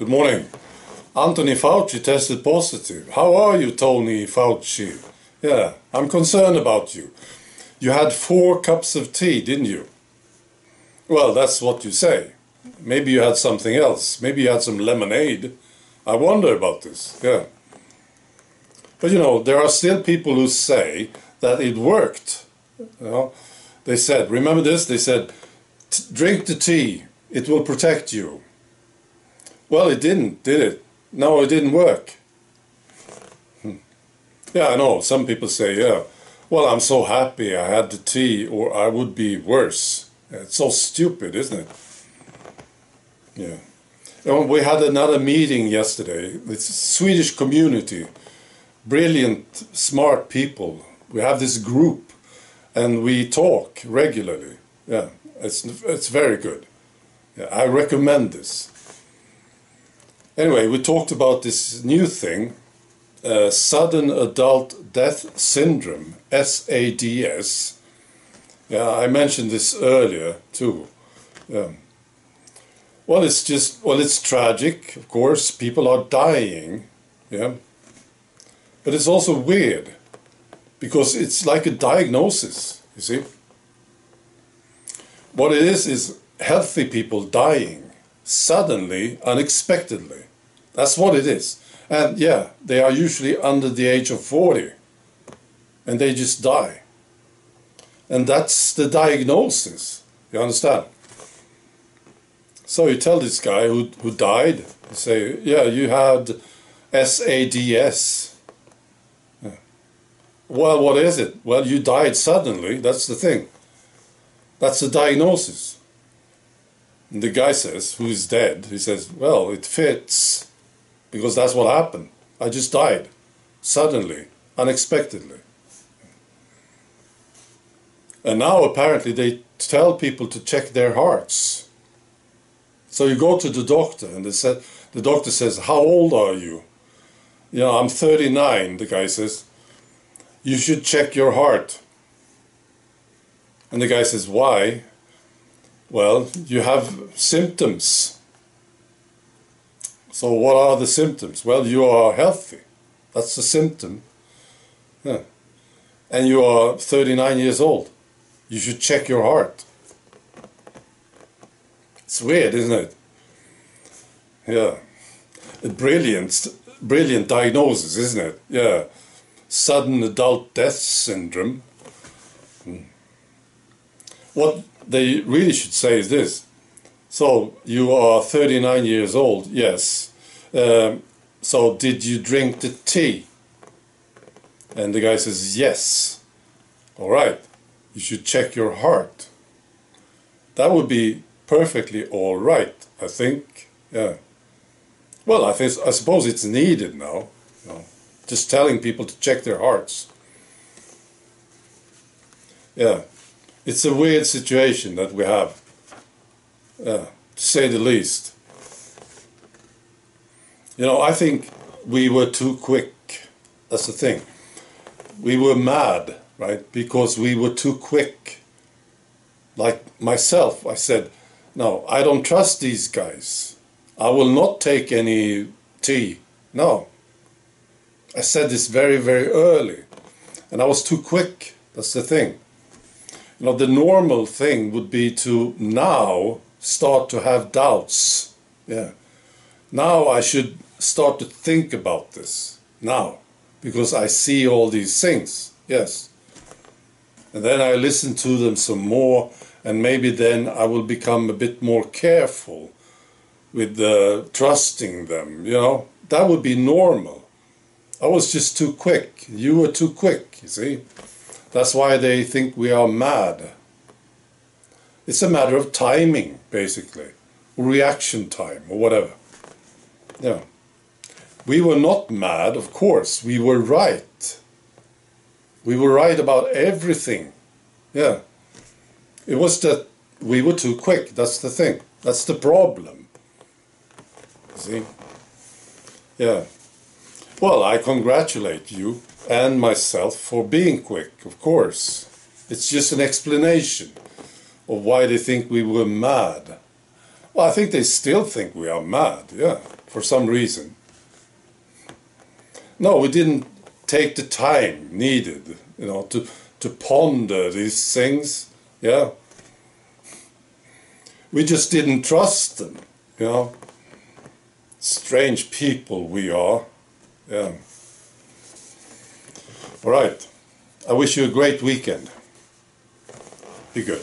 Good morning. Anthony Fauci tested positive. How are you, Tony Fauci? Yeah, I'm concerned about you. You had four cups of tea, didn't you? Well, that's what you say. Maybe you had something else. Maybe you had some lemonade. I wonder about this. Yeah. But you know, there are still people who say that it worked. You know, they said, remember this? They said, drink the tea. It will protect you. Well, it didn't, did it? No, it didn't work. Hmm. Yeah, I know. Some people say, yeah, well, I'm so happy I had the tea or I would be worse. It's so stupid, isn't it? Yeah. And we had another meeting yesterday. It's Swedish community, brilliant, smart people. We have this group and we talk regularly. Yeah, it's, it's very good. Yeah, I recommend this. Anyway, we talked about this new thing, uh, sudden adult death syndrome, SADS. Yeah, I mentioned this earlier too. Yeah. Well, it's just well, it's tragic, of course. People are dying, yeah. But it's also weird because it's like a diagnosis. You see, what it is is healthy people dying suddenly, unexpectedly. That's what it is. And yeah, they are usually under the age of 40 and they just die. And that's the diagnosis. You understand? So you tell this guy who, who died, you say, yeah, you had SADS. Yeah. Well, what is it? Well, you died suddenly. That's the thing. That's the diagnosis. And the guy says, who is dead, he says, well, it fits because that's what happened. I just died suddenly, unexpectedly. And now apparently they tell people to check their hearts. So you go to the doctor and they said, the doctor says, how old are you? You know, I'm 39, the guy says. You should check your heart. And the guy says, why? Well, you have symptoms. So what are the symptoms? Well, you are healthy. That's the symptom. Yeah. And you are 39 years old. You should check your heart. It's weird, isn't it? Yeah. A brilliant, brilliant diagnosis, isn't it? Yeah. Sudden adult death syndrome. Hmm. What they really should say is this. So, you are 39 years old, yes. Um, so, did you drink the tea? And the guy says, yes. All right, you should check your heart. That would be perfectly all right, I think. Yeah. Well, I think I suppose it's needed now. You know, just telling people to check their hearts. Yeah, it's a weird situation that we have. Yeah, to say the least. You know, I think we were too quick. That's the thing. We were mad, right? Because we were too quick. Like myself, I said, no, I don't trust these guys. I will not take any tea. No. I said this very, very early. And I was too quick. That's the thing. Know, the normal thing would be to now start to have doubts. Yeah. Now I should start to think about this. Now. Because I see all these things. Yes. And then I listen to them some more and maybe then I will become a bit more careful with uh, trusting them, you know. That would be normal. I was just too quick. You were too quick, you see. That's why they think we are mad. It's a matter of timing, basically, reaction time, or whatever. Yeah. We were not mad, of course. We were right. We were right about everything. Yeah. It was that we were too quick. That's the thing. That's the problem. See? Yeah. Well, I congratulate you and myself for being quick, of course. It's just an explanation of why they think we were mad. Well, I think they still think we are mad, yeah, for some reason. No, we didn't take the time needed, you know, to, to ponder these things, yeah. We just didn't trust them, you know. Strange people we are, yeah. All right. I wish you a great weekend. Be good.